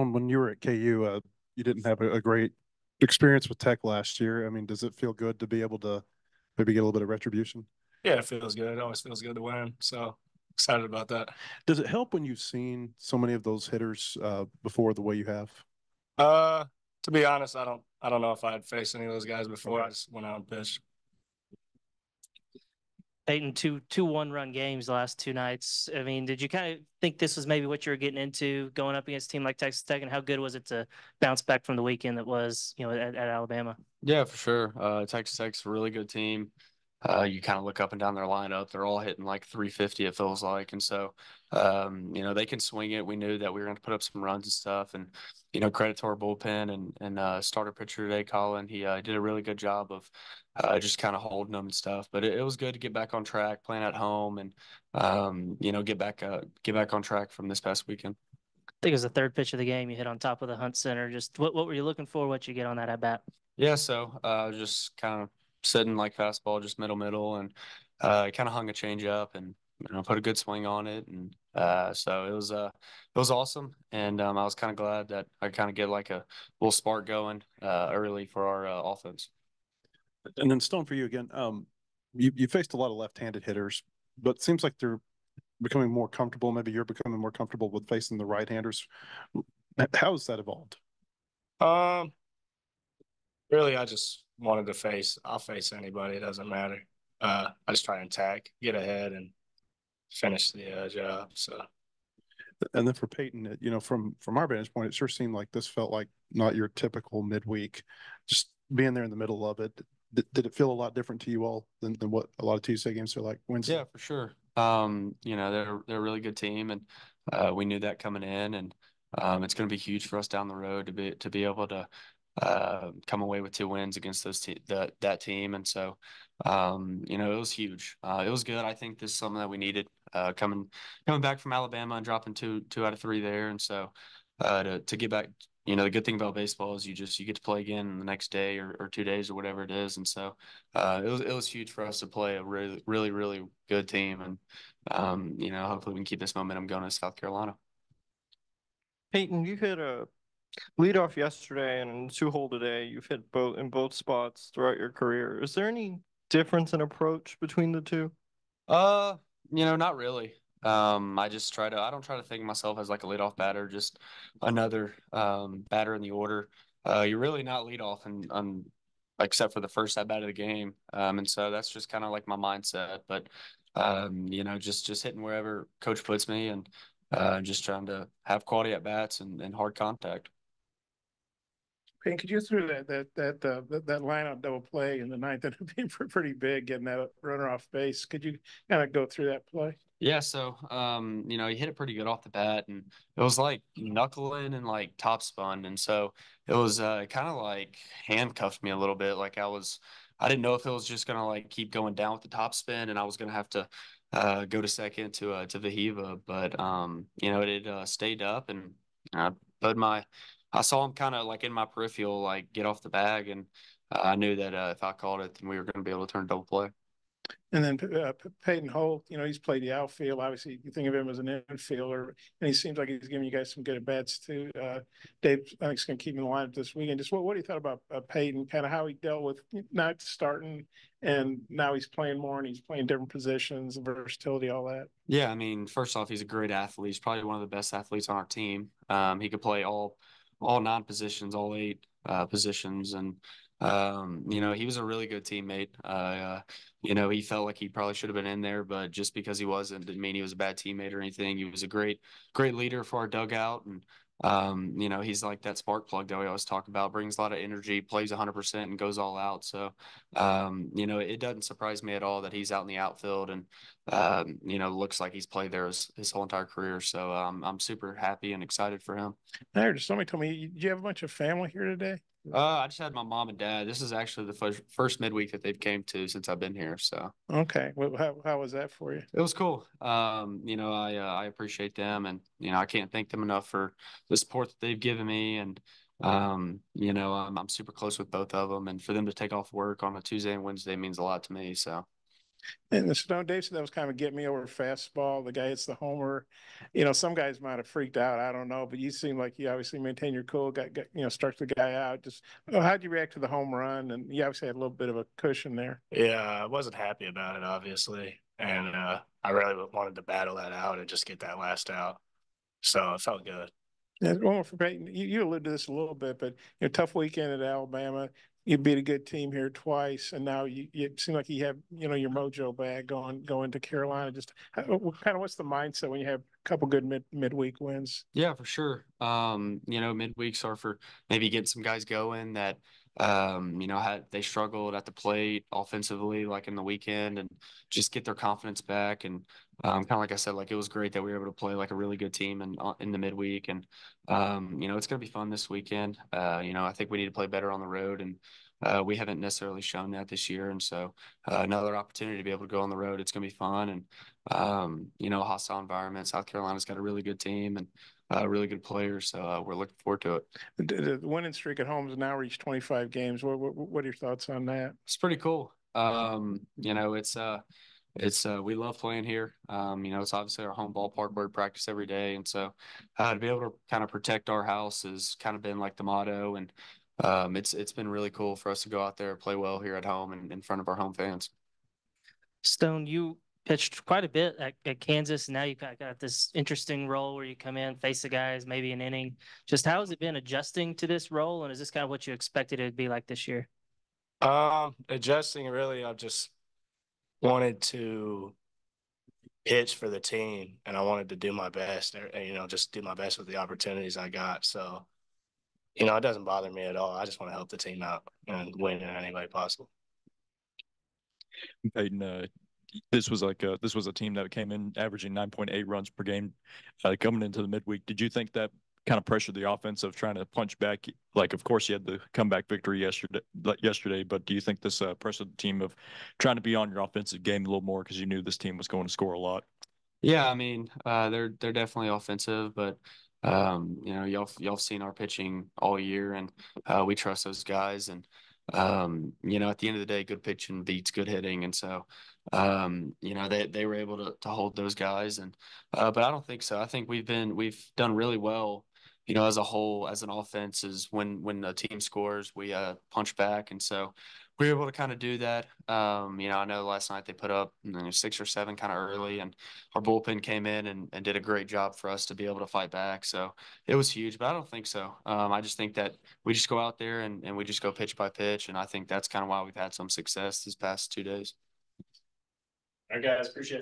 When you were at KU, uh, you didn't have a, a great experience with Tech last year. I mean, does it feel good to be able to maybe get a little bit of retribution? Yeah, it feels good. It always feels good to win. So excited about that. Does it help when you've seen so many of those hitters uh, before the way you have? Uh, to be honest, I don't I don't know if I'd faced any of those guys before. I just went out and pitched. Peyton, two two one run games the last two nights. I mean, did you kind of think this was maybe what you were getting into going up against a team like Texas Tech, and how good was it to bounce back from the weekend that was, you know, at, at Alabama? Yeah, for sure. Uh, Texas Tech's a really good team. Uh, you kind of look up and down their lineup; they're all hitting like 350. It feels like, and so um, you know they can swing it. We knew that we were going to put up some runs and stuff, and you know credit to our bullpen and and uh, starter pitcher today, Colin. He uh, did a really good job of uh, just kind of holding them and stuff. But it, it, was good to get back on track, playing at home, and um, you know get back uh, get back on track from this past weekend. I think it was the third pitch of the game. You hit on top of the Hunt Center. Just what what were you looking for? What you get on that at bat? Yeah, so uh, just kind of sitting like fastball, just middle middle, and uh, kind of hung a change up and you know put a good swing on it, and uh, so it was uh it was awesome, and um, I was kind of glad that I kind of get like a little spark going uh, early for our uh, offense. And then Stone for you again. Um, you you faced a lot of left-handed hitters, but it seems like they're becoming more comfortable. Maybe you're becoming more comfortable with facing the right-handers. How has that evolved? Um, really, I just wanted to face. I'll face anybody. It doesn't matter. Uh, I just try and attack, get ahead, and finish the uh, job. So. And then for Peyton, you know, from from our vantage point, it sure seemed like this felt like not your typical midweek. Just being there in the middle of it, did, did it feel a lot different to you all than, than what a lot of Tuesday games are like Wednesday? Yeah, for sure. Um, you know, they're they're a really good team, and uh, we knew that coming in, and um, it's going to be huge for us down the road to be to be able to uh, come away with two wins against those te- that that team, and so um, you know it was huge. Uh, it was good. I think this is something that we needed uh, coming coming back from Alabama and dropping two two out of three there, and so uh, to to get back you know the good thing about baseball is you just you get to play again the next day or, or two days or whatever it is and so uh, it was it was huge for us to play a really really really good team and um, you know hopefully we can keep this momentum going in South Carolina. Peyton, you hit a lead off yesterday and two hole today. You've hit both in both spots throughout your career. Is there any difference in approach between the two? Uh, you know, not really. Um, I just try to I don't try to think of myself as like a leadoff batter, just another um batter in the order. Uh, you're really not lead off, and um, except for the first at bat of the game. Um, and so that's just kind of like my mindset. But um, you know, just just hitting wherever coach puts me and uh, just trying to have quality at bats and, and hard contact. Payne, could you through that that that uh, that, that lineup double play in the ninth that would be pretty big, getting that runner off base? Could you kind of go through that play? Yeah, so um, you know, he hit it pretty good off the bat, and it was like knuckling and like top spun, and so it was uh, kind of like handcuffed me a little bit. Like I was, I didn't know if it was just gonna like keep going down with the top spin, and I was gonna have to uh, go to second to uh, to Wehiwa, but um, you know, it uh, stayed up, and I put my, I saw him kind of like in my peripheral, like get off the bag, and I knew that uh, if I called it, then we were going to be able to turn double play. And then uh, Peyton Holt, you know, he's played the outfield. Obviously, you think of him as an infielder, and he seems like he's giving you guys some good at bats too. Uh, Dave, I think, is going to keep him in the lineup this weekend. Just what, what do you thought about uh, Peyton? Kind of how he dealt with not starting, and now he's playing more, and he's playing different positions, versatility, all that. Yeah, I mean, first off, he's a great athlete. He's probably one of the best athletes on our team. Um, he could play all all nine positions, all eight uh, positions, and um, you know, he was a really good teammate. Uh, you know, he felt like he probably should have been in there, but just because he wasn't didn't mean he was a bad teammate or anything. He was a great, great leader for our dugout. And, um, you know, he's like that spark plug that we always talk about, brings a lot of energy, plays 100% and goes all out. So, um, you know, it doesn't surprise me at all that he's out in the outfield and, um, you know, looks like he's played there his, his whole entire career. So um, I'm super happy and excited for him. I heard somebody told me, do you have a bunch of family here today? Uh, I just had my mom and dad. This is actually the first, first midweek that they've came to since I've been here. So okay, well, how how was that for you? It was cool. Um, you know, I uh, I appreciate them, and you know, I can't thank them enough for the support that they've given me, and um, you know, I'm I'm super close with both of them, and for them to take off work on a Tuesday and Wednesday means a lot to me. So And the Stone Dave said that was kind of get me over fastball. The guy hits the homer. You know, some guys might have freaked out. I don't know, but you seem like you obviously maintain your cool. Got, got you know, start the guy out. Just oh, how'd you react to the home run? And you obviously had a little bit of a cushion there. Yeah, I wasn't happy about it, obviously, and uh, I really wanted to battle that out and just get that last out. So it felt good. Yeah, well, for Peyton, you, you alluded to this a little bit, but you know, tough weekend at Alabama. You beat a good team here twice, and now you, you seem like you have you know your mojo back going going to Carolina. Just how, kind of what's the mindset when you have a couple good mid midweek wins? Yeah, for sure. Um, you know, midweeks are for maybe getting some guys going that um, you know, had they struggled at the plate offensively like in the weekend and just get their confidence back and um, kind of like I said, like it was great that we were able to play like a really good team in uh, in the midweek and um, you know, it's gonna be fun this weekend. Uh, you know, I think we need to play better on the road and uh, we haven't necessarily shown that this year, and so uh, another opportunity to be able to go on the road. It's going to be fun, and um, you know, hostile environment. South Carolina's got a really good team and uh, really good players, so uh, we're looking forward to it. The, the winning streak at home has now reached 25 games. What, what what are your thoughts on that? It's pretty cool. Um, you know, it's uh, it's uh, we love playing here. Um, you know, it's obviously our home ballpark where we practice every day, and so uh, to be able to kind of protect our house has kind of been like the motto, and um, it's it's been really cool for us to go out there and play well here at home and in front of our home fans. Stone, you pitched quite a bit at, at Kansas, and now you got, got this interesting role where you come in, face the guys, maybe an inning. Just how has it been adjusting to this role, and is this kind of what you expected it to be like this year? Um, adjusting really, I've just wanted to pitch for the team, and I wanted to do my best. And, you know, just do my best with the opportunities I got. So you know, it doesn't bother me at all. I just want to help the team out and win in any way possible. Peyton, uh, this was like a, this was a team that came in averaging 9.8 runs per game uh, coming into the midweek. Did you think that kind of pressured the offense of trying to punch back? Like, of course, you had the comeback victory yesterday, yesterday, but do you think this uh, pressured the team of trying to be on your offensive game a little more because you knew this team was going to score a lot? Yeah, I mean, uh, they're they're definitely offensive, but um, you know, y'all y'all seen our pitching all year, and uh, we trust those guys. And um, you know, at the end of the day, good pitching beats good hitting, and so um, you know they they were able to to hold those guys. And uh, but I don't think so. I think we've been we've done really well. You know, as a whole, as an offense, is when when the team scores, we uh, punch back, and so we were able to kind of do that. Um, you know, I know last night they put up you know, six or seven kind of early, and our bullpen came in and, and did a great job for us to be able to fight back. So it was huge, but I don't think so. Um, I just think that we just go out there and, and we just go pitch by pitch, and I think that's kind of why we've had some success these past two days. All right, guys, appreciate it.